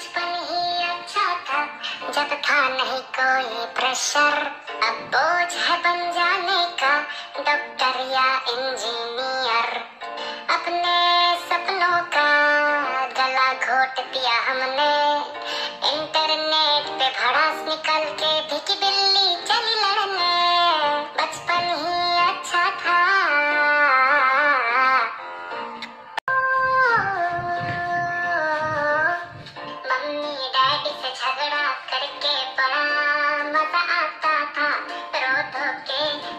बचपन ही अच्छा था। जब था नहीं कोई प्रेशर अब बोझ है बन जाने का। डॉक्टर या इंजीनियर अपने सपनों का गला घोट दिया हमने। इंटर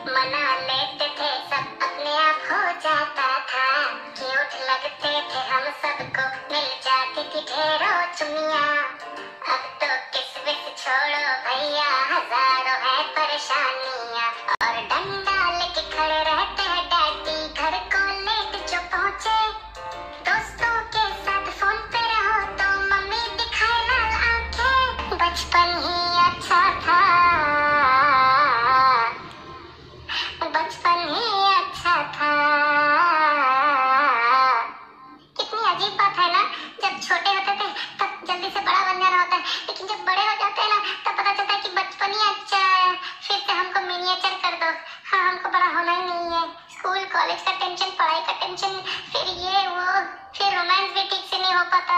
मना लेते थे, सब अपने आप हो जाता था। क्यूट लगते थे हम सबको, मिल जाती थी ढेरों चुमिया अब तो किस विस छोड़ो भैया, हज़ारों है परेशानियाँ। और डंडा लेके खड़े रहते हैं डैडी, घर को लेट जो पहुँचे। दोस्तों के साथ फ़ोन पे रहो तो मम्मी दिखाए लाल आँखें। बचपन ही से हमको मिनिएचर कर दो। हाँ हमको बड़ा होना ही नहीं है। स्कूल कॉलेज का टेंशन पढ़ाई का टेंशन फिर ये, वो, फिर रोमांस भी ठीक से नहीं हो पाता।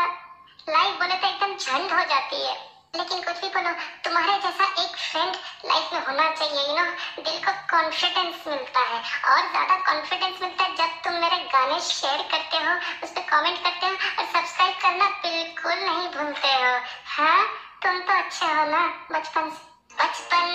लाइफ बोले तो एकदम झंड हो जाती है। लेकिन कुछ भी बोलो, तुम्हारे जैसा एक फ्रेंड लाइफ में होना चाहिए यू नो दिल को कॉन्फिडेंस मिलता है। और ज़्यादा कॉन्फिडेंस मिलता है जब तुम मेरे गाने शेयर करते हो, उस पर कॉमेंट करते हो और सब्सक्राइब करना बिल्कुल नहीं भूलते हो। हाँ तुम तो अच्छे हो ना, बचपन से बचपन